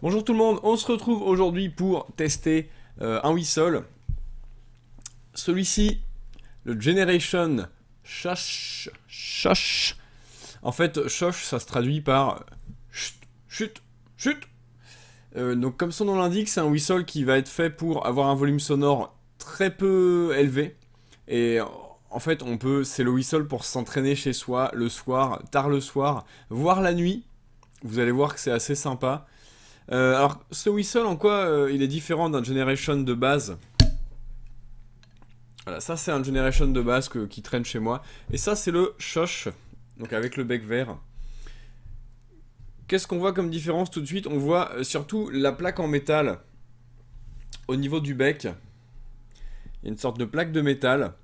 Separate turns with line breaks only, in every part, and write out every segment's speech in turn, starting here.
Bonjour tout le monde, on se retrouve aujourd'hui pour tester euh, un whistle. Celui-ci, le Generation. Shush. En fait, Shush, ça se traduit par chut, chut, chut. Euh, donc comme son nom l'indique, c'est un whistle qui va être fait pour avoir un volume sonore très peu élevé. Et en fait, on peut, c'est le whistle pour s'entraîner chez soi le soir, tard le soir, voire la nuit. Vous allez voir que c'est assez sympa. Euh, alors, ce whistle, en quoi euh, il est différent d'un Generation de base? Voilà, ça c'est un Generation de base qui traîne chez moi. Et ça c'est le Shosh, donc avec le bec vert. Qu'est-ce qu'on voit comme différence tout de suite? On voit euh, surtout la plaque en métal au niveau du bec. Il y a une sorte de plaque de métal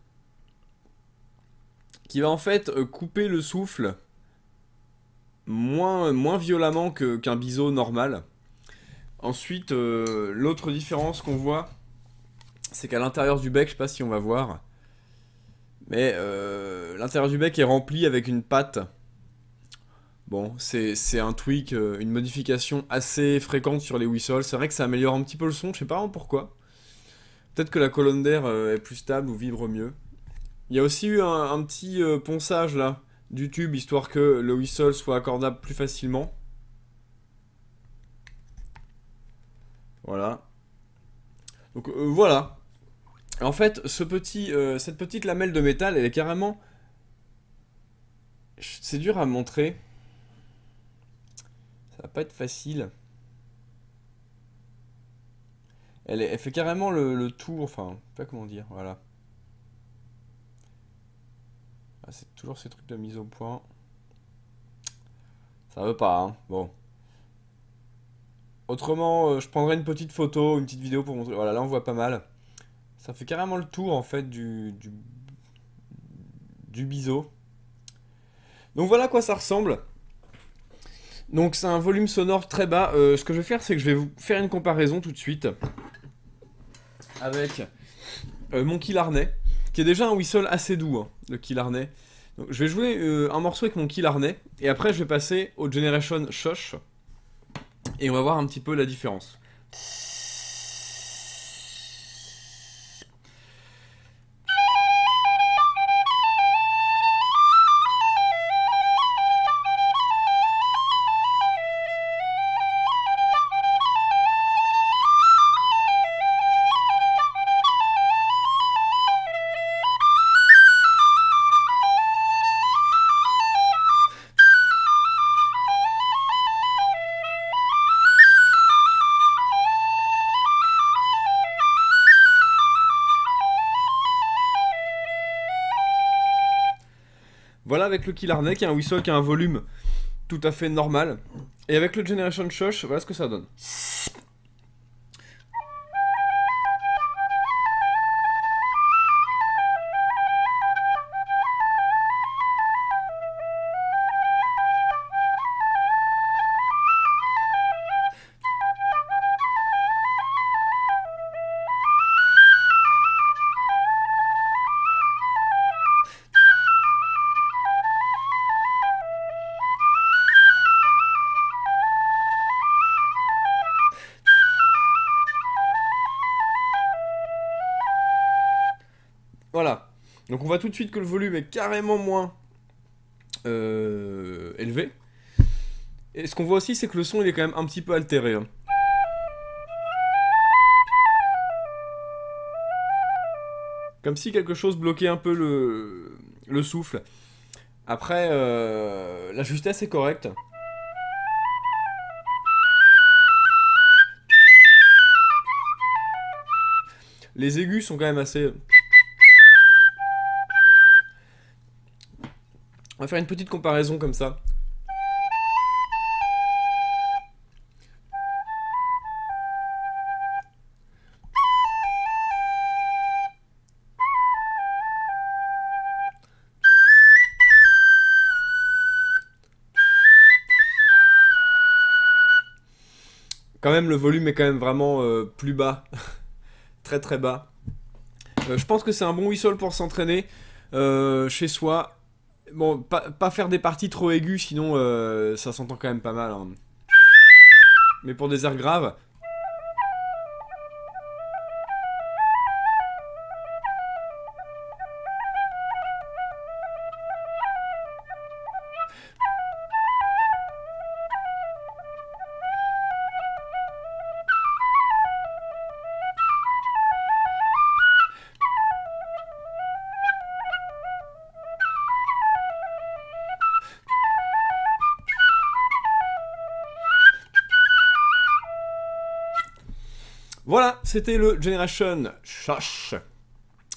qui va en fait couper le souffle moins, moins violemment qu'un biseau normal. Ensuite, euh, l'autre différence qu'on voit, c'est qu'à l'intérieur du bec, je sais pas si on va voir, mais euh, l'intérieur du bec est rempli avec une pâte. Bon, c'est un tweak, euh, une modification assez fréquente sur les whistles. C'est vrai que ça améliore un petit peu le son, je sais pas pourquoi. Peut-être que la colonne d'air est plus stable ou vibre mieux. Il y a aussi eu un petit ponçage là du tube, histoire que le whistle soit accordable plus facilement. Voilà. Donc euh, voilà. En fait, euh, cette petite lamelle de métal, elle est carrément... C'est dur à montrer. Ça va pas être facile. Elle, fait carrément le, tour, enfin, pas comment dire, voilà. Ah, c'est toujours ces trucs de mise au point. Ça veut pas, hein. Bon. Autrement, euh, je prendrai une petite photo, une petite vidéo pour montrer. Voilà, là on voit pas mal. Ça fait carrément le tour en fait du, du, biseau. Donc voilà à quoi ça ressemble. Donc c'est un volume sonore très bas. Euh, ce que je vais faire, c'est que je vais vous faire une comparaison tout de suite avec euh, mon Killarney, déjà un whistle assez doux, hein, le Killarney. Donc je vais jouer un morceau avec mon Killarney, et après je vais passer au Generation Shosh et on va voir un petit peu la différence. Voilà avec le Killarney qui a un whistle qui a un volume tout à fait normal. Et avec le Generation Shush, voilà ce que ça donne. Donc on voit tout de suite que le volume est carrément moins euh, élevé. Et ce qu'on voit aussi, c'est que le son, il est quand même un petit peu altéré. Hein. Comme si quelque chose bloquait un peu le, souffle. Après, euh, la justesse est correcte. Les aigus sont quand même assez... On va faire une petite comparaison comme ça. Quand même, le volume est quand même vraiment euh, plus bas. très très bas. Euh, je pense que c'est un bon whistle pour s'entraîner euh, chez soi Bon, pas, faire des parties trop aiguës, sinon euh, ça s'entend quand même pas mal. Hein. mais pour des airs graves. Voilà, c'était le Generation Shash.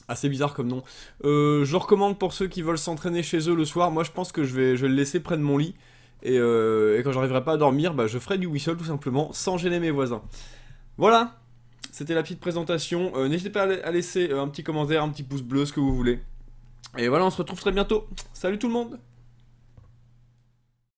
Assez bizarre comme nom. Euh, je recommande pour ceux qui veulent s'entraîner chez eux le soir. Moi, je pense que je vais, le laisser près de mon lit. Et, euh, et quand j'arriverai pas à dormir, bah, je ferai du whistle tout simplement, sans gêner mes voisins. Voilà, c'était la petite présentation. Euh, n'hésitez pas à laisser un petit commentaire, un petit pouce bleu, ce que vous voulez. Et voilà, on se retrouve très bientôt. Salut tout le monde